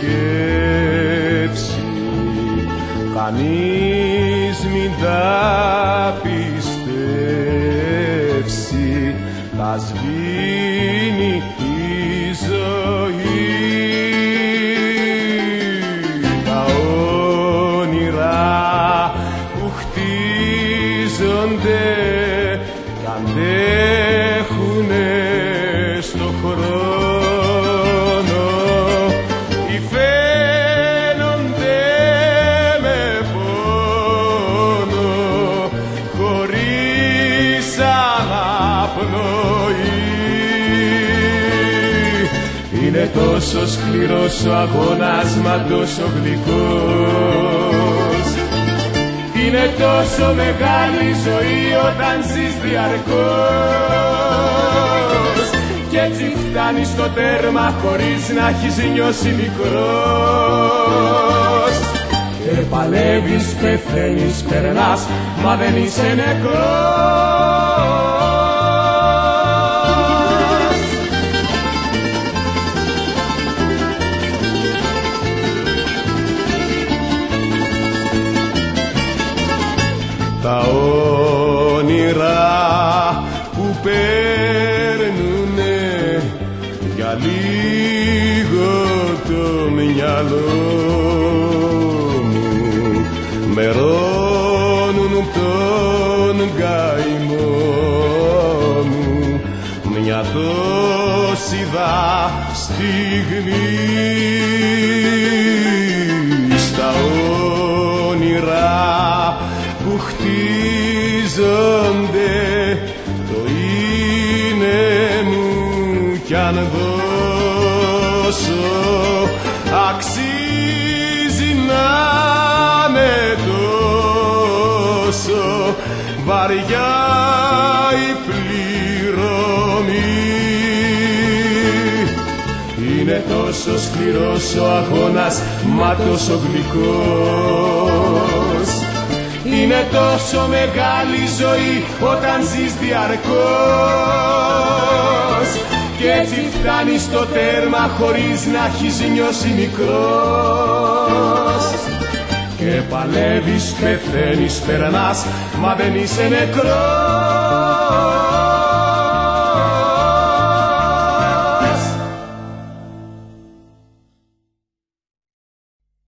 σκέψη κανείς μην τα πιστέψει. Τα σβήνει η ζωή. Τα όνειρα που χτίζονται κι είναι τόσο σκληρός ο αγώνας μα τόσο γλυκός. Είναι τόσο μεγάλη η ζωή όταν ζεις διαρκώς. Κι έτσι φτάνεις στο τέρμα χωρίς να έχεις νιώσει μικρός Και παλεύεις, πεθαίνεις, περνάς, μα δεν είσαι νεκρός μυαλό μου. Μερώνουν τον καημό μου. Μια τόση δα στιγμή στα όνειρα που χτίζονται το είναι μου κι αν δώσω αξίζει να με τόσο βαριά η πληρωμή. Είναι τόσο σκληρός ο αγώνας μα τόσο γλυκός. Είναι τόσο μεγάλη η ζωή όταν ζεις διαρκώς Κι έτσι φτάνει στο τέρμα χωρίς να έχεις νιώσει μικρός. Και παλεύεις, πεθαίνεις, περνάς, μα δεν είσαι νεκρός